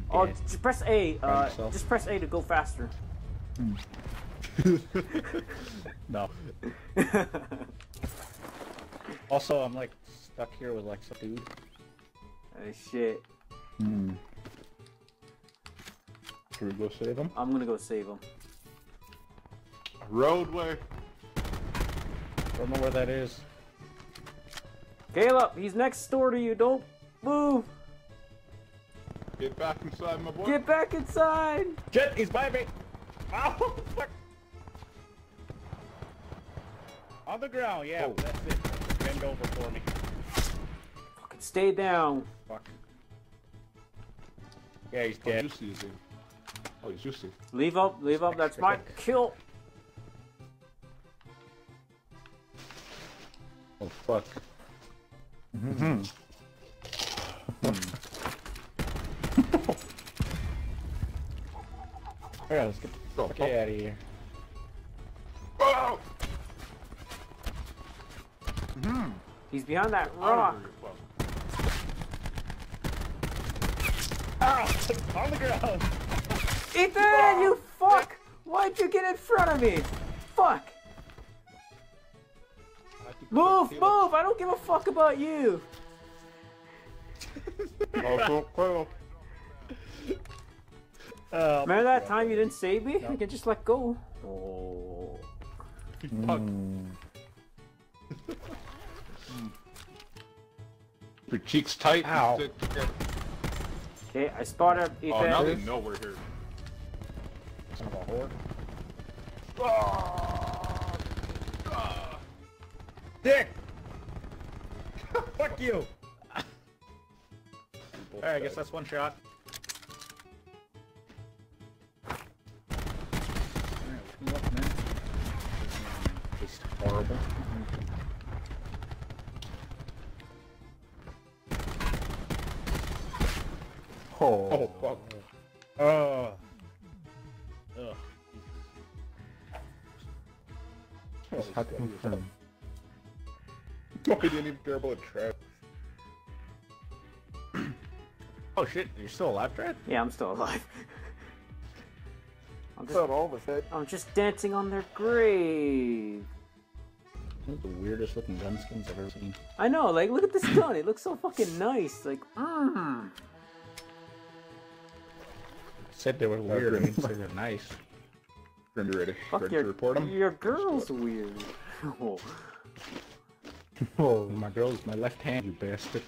be Oh, just press A. Uh, just press A to go faster. no. Also, I'm like stuck here with like some dude. oh shit! Hmm. Should we go save him? I'm gonna go save him. Roadway. Don't know where that is. Caleb, he's next door to you. Don't move. Get back inside, my boy. Get back inside. Jet, he's by me. Ow, fuck. On the ground, yeah, Oh. that's it. Bend over for me. Fucking stay down. Fuck. Yeah, he's Oh, dead. Juicy is in. Oh, he's juicy. Leave up. Leave up. That's my kill. Oh fuck. Mm-hmm. Yeah, let's get the Oh, fuck oh. out of here. Oh! He's behind that rock. of here, you fuck. Ah! On the ground! Ethan, you fuck! Why'd you get in front of me? Fuck! Move, move! I don't give a fuck about you. Oh, cool, cool. Uh, Remember that time you didn't save me? I can just let go. Oh. Fuck. Your cheeks tight. you Ow. Okay, I spotted Oh, now Ethan. they know we're here. son of a whore. Ah! Ah! Dick! Fuck you! Alright, I guess that's one shot. Horrible. Oh. Oh, fuck. Oh. Ugh. Just had to confirm. Oh, he didn't even care about trap. Oh shit, you're still alive, Brad? Yeah, I'm still alive. I'm just, all of us, I'm just dancing on their grave. One of the weirdest looking gun skins I've ever seen. I know, like, look at this gun. It looks so fucking nice. Like, mmm. Said they were weird, I didn't say they're nice. Gonna ready. Fuck ready your, to report him? your girl's weird. Oh. Oh, my girl's my left hand, you bastard.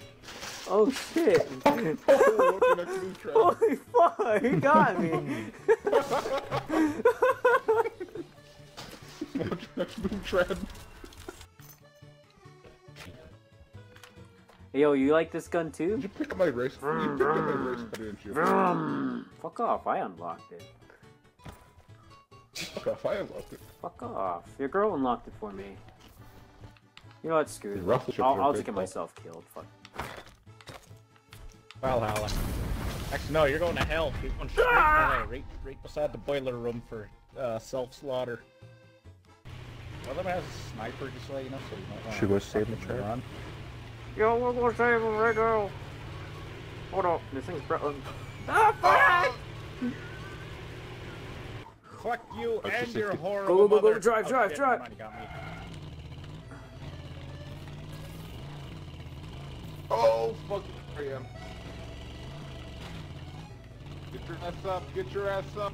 oh shit. oh, what's your next move, Trav? Holy fuck, he got me. What's your next move, yo, you like this gun too? Did you pick up my race? You picked up my race, didn't you? Vroom. Fuck off, I unlocked it. Fuck off, I unlocked it. Fuck off. Your girl unlocked it for me. You know what, screw it. I'll, I'll just get myself killed. Fuck. Valhalla. Actually, no, you're going to hell. You're going straight to hell, right, right beside the boiler room for uh, self-slaughter. One of them has a sniper, just so you know, so you might want Should we go save the chair? Run. Yo, we're gonna save him right now. Hold up, this thing's broken. Ah, fuck! Fuck you That's and your a- horrible Go, go, go, go, mother. drive, Oh, drive, drive. never mind, you got me. Oh, fuck I am. Get your ass up, get your ass up.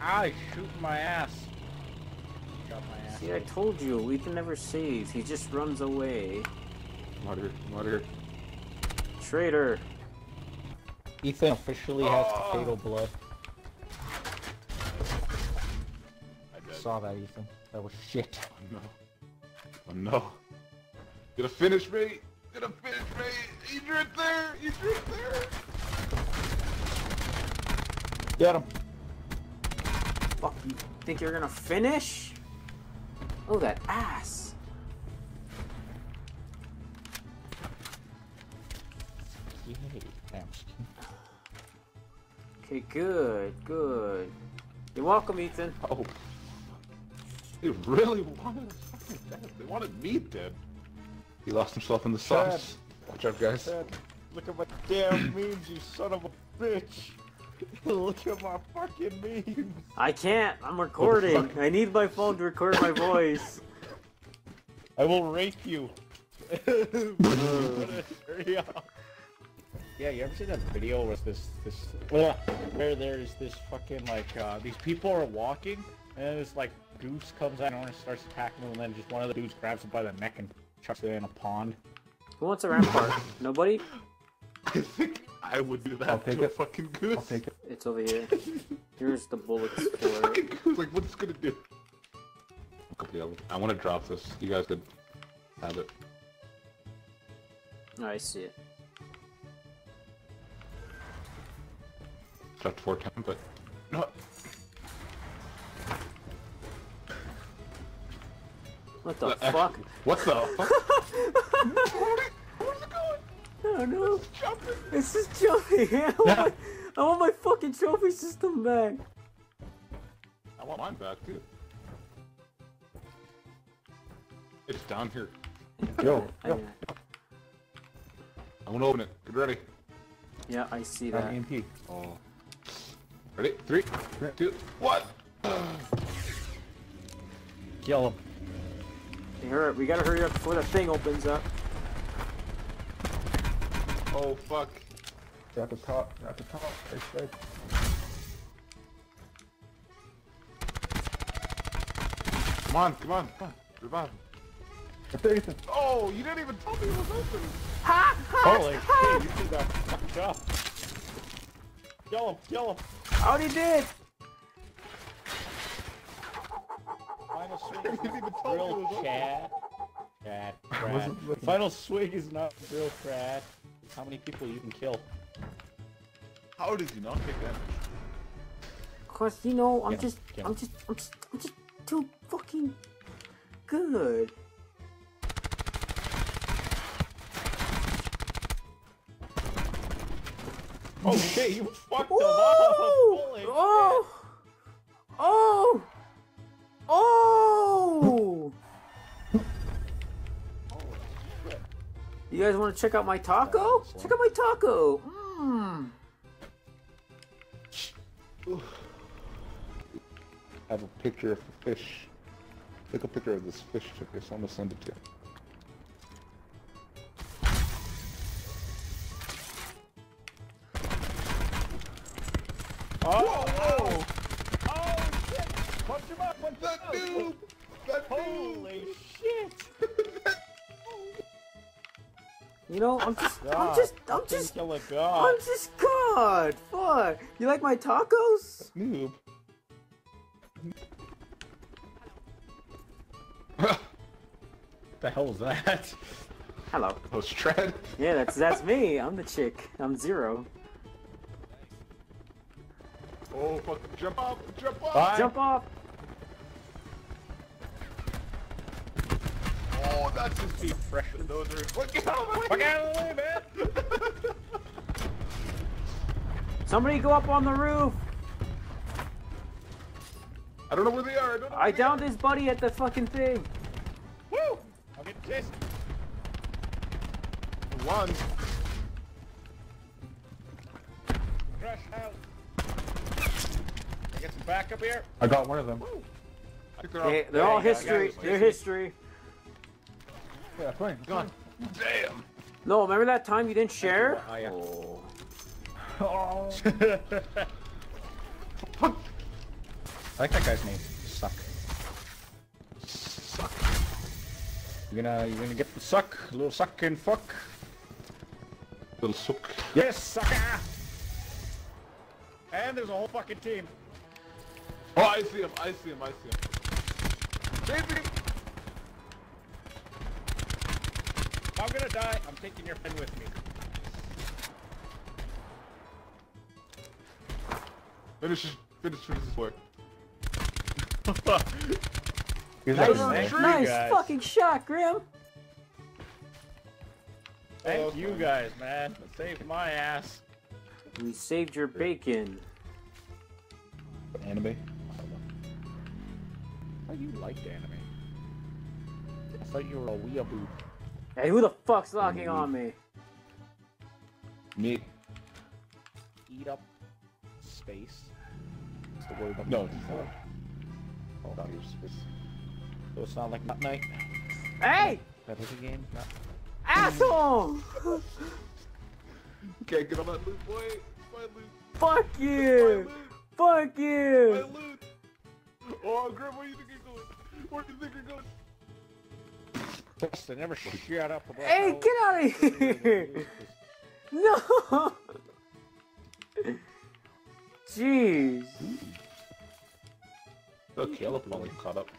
I shoot my ass. Got my ass. See, I told you, we can never save. He just runs away. I'm out of here, I'm out of here. Traitor. Ethan officially has Oh. the fatal blood. I died. Saw that, Ethan. That was shit. Oh no. Oh no. Gonna finish me! Gonna finish me! He's right there! He's right there! Get him. Fuck, you think you're gonna finish? Oh, that ass. Yay, damn. Okay, good, good. You're welcome, Ethan. Oh. They really wanted us fucking dead. They wanted me dead. He lost himself in the sauce. Watch out, guys. Dead. Look at my damn memes, you son of a bitch. Look at my fucking memes. I can't. I'm recording. I need my phone to record my voice. I will rape you. Hurry up. Yeah, you ever seen that video where this this where there's this fucking like uh, these people are walking and then this like goose comes out and starts attacking them and then just one of the dudes grabs it by the neck and chucks it in a pond. Who wants a rampart? Nobody? I think I would do that I'll take to a it. fucking goose. I'll take it. It's over here. Here's the bullets for it. fucking like what's it gonna do? I want to drop this. You guys could have it. Oh, I see it. Dropped four times, but no. What the actually- fuck? What the fuck? Where's it going? I don't know. Jumping. It's just jumping. I want, my, I want my fucking trophy system back. I want mine back too. It's down here. Yo, I- yo, I want to open it. Get ready. yeah, I see that. an EMP. Oh. Ready? Three, two, one. Kill him. Hey, hurry up. We gotta hurry up before the thing opens up. Oh fuck. They're at the top. They're at the top. Right side. Come on, come on, come on. Revive him. Right there, Ethan. Oh, you didn't even tell me it was open. Holy shit, you two got fucked up. Kill him, kill him. I already did. Final swing You didn't even tell me it drill was open. Chad. Chad, Brad. Wasn't looking. Final swing is not real Chad. It's how many people you can kill. How did you not take damage? Cause you know, I'm 'em, just, 'em. I'm just, I'm just, I'm just too fucking good. Oh shit, you fucked up! Holy shit. Oh! Oh! Oh! You guys want to check out my taco? Check out my taco. Mmm. I have a picture of a fish. Take a picture of this fish ticker, so I'm gonna send it to you. Oh, whoa! Oh. oh shit! Punch him up! Punch That him up! That dude! Holy shit! You know, I'm just, I'm God, just, I'm just, a I'm just God. Fuck. You like my tacos? noob. The hell was that? Hello. Oh, Strad. Yeah, that's that's me. I'm the chick. I'm zero. Oh, fuck. Jump up! Jump up! Bye. Jump off. Oh, that's just Be fresh with those are. What? Get out of the way! Fuck out of the way, man! Somebody go up on the roof. I don't know where they are. I don't know. I where they downed his buddy at the fucking thing. Woo! I'll get chased. One. Crash house. I get some backup here. I got one of them. I think they're all. They, they're all yeah, I got history. They're history. Yeah, fine. Gone. Damn. No, remember that time you didn't share? Oh, yeah. Oh. Oh. I like that guy's name. Suck. Suck. You're gonna you're gonna get the suck, a little suck and fuck. Little suck. Yes, sucker. And there's a whole fucking team. Oh, I see him. I see him. I see him. Chasing. If I'm gonna die. I'm taking your friend with me. Finish. Finish. Finish this work. He's Nice, like, Over man. tree, nice fucking shot, Grim. Thank you fine. guys, man. That saved my ass. We saved your bacon. Anime. How do you liked anime? I thought you were a weeaboo. Hey, who the fuck's locking mm-hmm. on me? Me. eat up space. What's the word? I'm No. looking for? Hold on, your space. So it's not like Nut Night. Hey! That is a game. Not... Asshole! Can't get on that loot, boy. My loot. Fuck My you! loot. Fuck My you! loot. Oh, Grim, where do you think you're going? Where do you think you're going? Plus, they never shut up about Hey, get out of here! No! Jeez. Oh, Caleb finally caught up.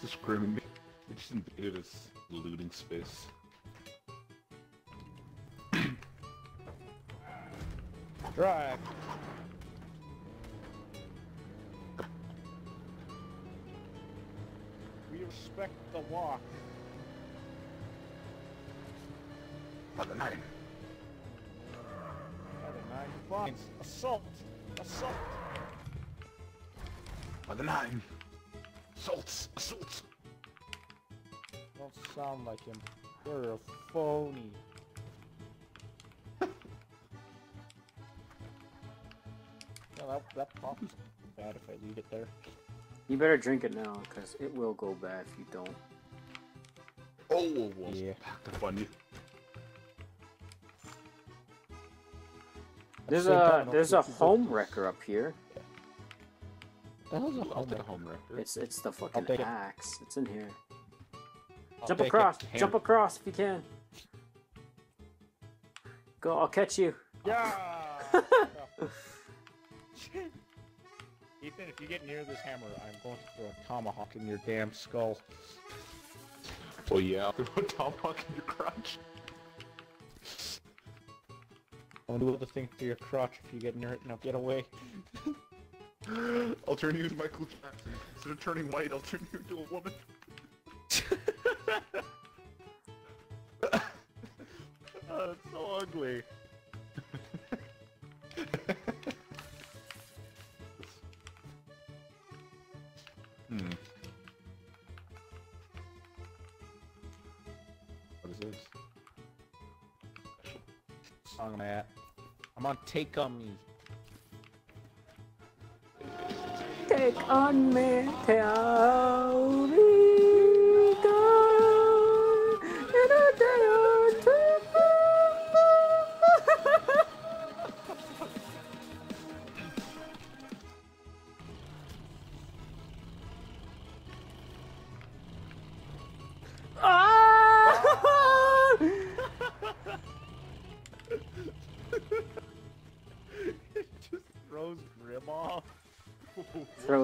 Just screaming me. We just invaded his looting space. Drive. Respect the walk. By the nine. Other nine fines. Assault. Assault. By the nine. Assaults. Assaults. Don't sound like him. You're a phony. well, that, that pop's bad if I leave it there. You better drink it now, because it will go bad if you don't. Oh, whoa, whoa. Yeah. Packed up on you. There's a there's a keep home wrecker up here. The hell's a I'll home take a wrecker? home record. It's it's the fucking take it. axe. It's in here. I'll jump across. Jump across if you can. Go. I'll catch you. Yeah! Ethan, if you get near this hammer, I'm going to throw a tomahawk in your damn skull. Oh yeah, throw a tomahawk in your crotch. I'm gonna do the thing to your crotch if you get near it. Now get away. I'll turn you into Michael Jackson. Instead of turning white, I'll turn you into a woman. Oh, it's so ugly. What is this? Song I'm at. I'm on Take On Me. Take on me, tell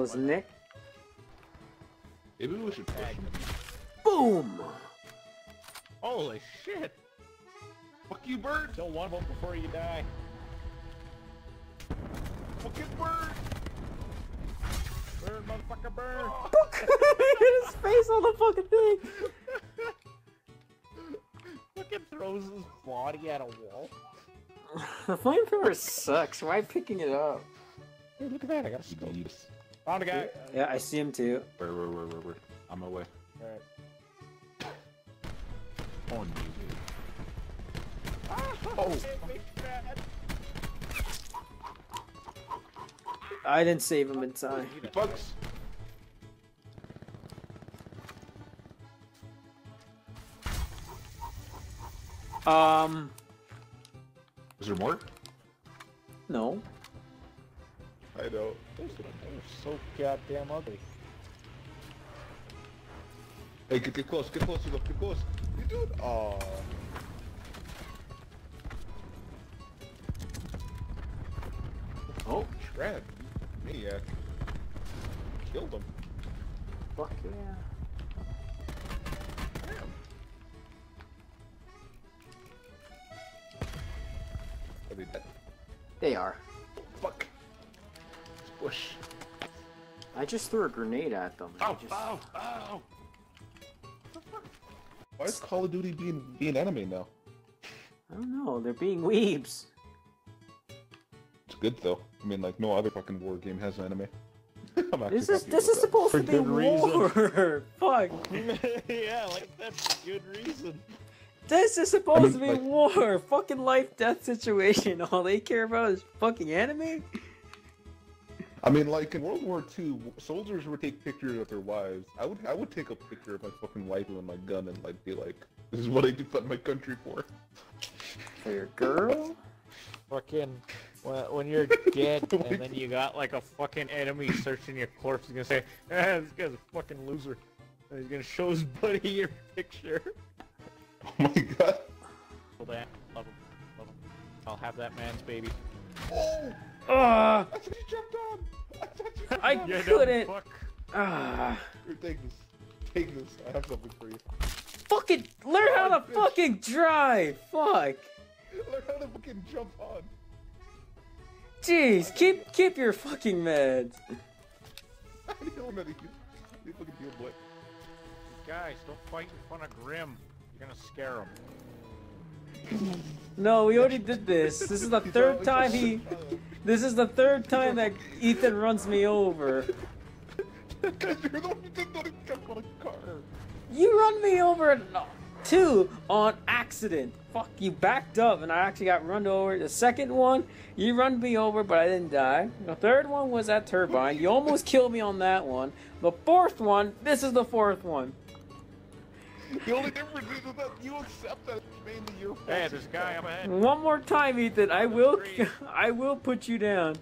Throws Nick. Maybe we should push him. Boom! Holy shit! Fuck you, bird! Kill one of them before you die. Fucking bird! Burn, motherfucker, burn! Hit his face on the fucking thing. Fucking throws his body at a wall. The flamethrower sucks. Why picking it up? Hey, look at that! I got a scope. Yes. Found a guy. Yeah, I see him too. Where, where, where, where, where? On my way. Alright. On you, Oh! I didn't save him in time. Bugs! Um, Is there more? no. I know. They're so goddamn ugly. Hey, get, get close, get close, look, get close. You do it? Aww. Oh, Trap. Maniac. Killed him. fuck yeah. Damn. Are they dead? They are. Fuck. Spush. I just threw a grenade at them. and Ow, just... ow, ow! Why is Call of Duty being being anime now? I don't know. They're being weebs. It's good though. I mean, like no other fucking war game has anime. I'm This is this is that. supposed For to be war. Fuck. yeah, like that's good reason. This is supposed to be like- war. Fucking life death situation. All they care about is fucking anime. I mean, like in World War II, soldiers would take pictures of their wives. I would, I would take a picture of my fucking wife and my gun and like be like, "This is what I defend my country for." For your girl? Fucking when, when you're dead and then you got like a fucking enemy searching your corpse, he's gonna say, ah, this guy's a fucking loser. And he's gonna show his buddy your picture. Oh my god! Hold that. Love him. Love him. I'll have that man's baby. Oh, Ah, I thought you jumped on. I thought you jumped I on. Yeah, no, couldn't. fuck. ah. Here, take this. Take this. I have something for you. Fucking learn how to bitch. fucking drive. Fuck. Learn how to fucking jump on. Jeez, keep keep your fucking meds. I don't know these. These fucking deal, boy. Guys, don't fight in front of Grim. You're gonna scare him. No, we already did this. This is the third time he. This is the third time that Ethan runs me over. Car. You run me over two on accident. Fuck, you backed up and I actually got run over. The second one, you run me over, but I didn't die. The third one was that Turbine. You almost killed me on that one. The fourth one, this is the fourth one. The only difference is that you accept that it's mainly your fault. Hey, there's a guy up ahead. One more time, Ethan. I will, I will put you down.